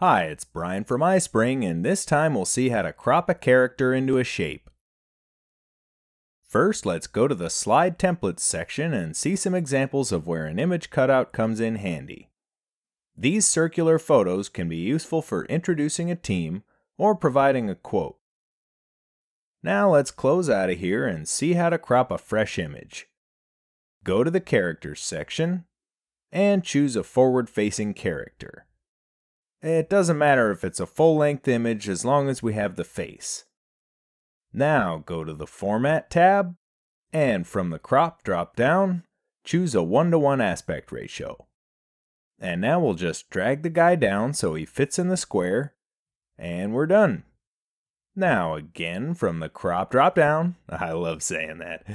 Hi, it's Brian from iSpring, and this time we'll see how to crop a character into a shape. First, let's go to the Slide Templates section and see some examples of where an image cutout comes in handy. These circular photos can be useful for introducing a team or providing a quote. Now let's close out of here and see how to crop a fresh image. Go to the Characters section and choose a forward-facing character. It doesn't matter if it's a full-length image as long as we have the face. Now go to the Format tab, and from the Crop drop-down, choose a 1 to 1 aspect ratio. And now we'll just drag the guy down so he fits in the square, and we're done. Now again from the crop drop down, I love saying that,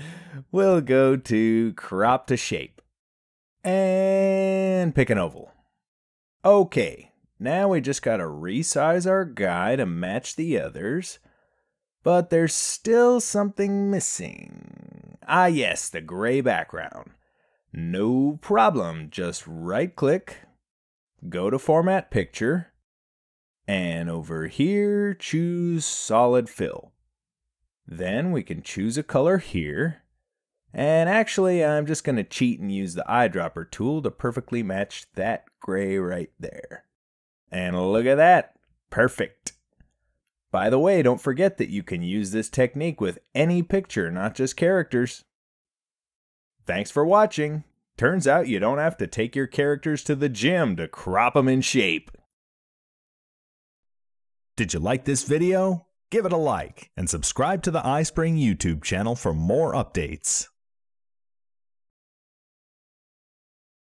we'll go to crop to shape and pick an oval. Okay, now we just gotta resize our guy to match the others, but there's still something missing. Ah yes, the gray background. No problem, just right click, go to format picture, and over here, choose solid fill. Then we can choose a color here. And actually, I'm just going to cheat and use the eyedropper tool to perfectly match that gray right there. And look at that. Perfect. By the way, don't forget that you can use this technique with any picture, not just characters. Thanks for watching. Turns out you don't have to take your characters to the gym to crop them in shape. Did you like this video? Give it a like and subscribe to the iSpring YouTube channel for more updates.